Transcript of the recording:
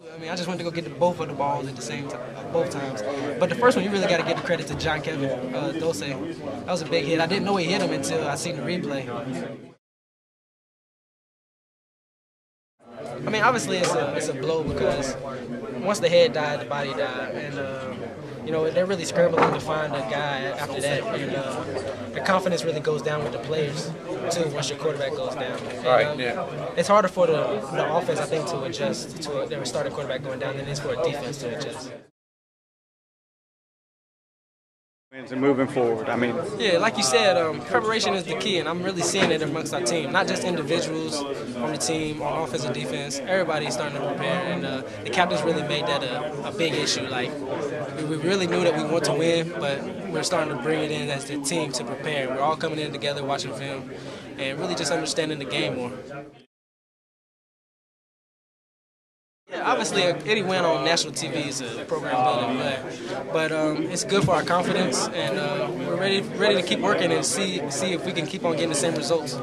I mean, I just went to go get both of the balls at the same time, uh, both times. But the first one, you really got to give the credit to John Kevin uh, Dolce. That was a big hit. I didn't know he hit him until I seen the replay. I mean, obviously it's a it's a blow because once the head died, the body died, and uh, you know they're really scrambling to find a guy after that, and uh, the confidence really goes down with the players too once your quarterback goes down. And, Right, um, yeah. It's harder for the, the offense, I think, to adjust to their starting quarterback going down than it is for a defense to adjust. And moving forward. I mean, Yeah, like you said, um, preparation is the key, and I'm really seeing it amongst our team. Not just individuals on the team, on offense and defense. Everybody's starting to prepare, and uh, the captains really made that a, a big issue. Like we, we really knew that we want to win, but we're starting to bring it in as the team to prepare. We're all coming in together, watching film, and really just understanding the game more. Obviously, any win on national TV is a program building, but but um, it's good for our confidence, and uh, we're ready ready to keep working and see see if we can keep on getting the same results.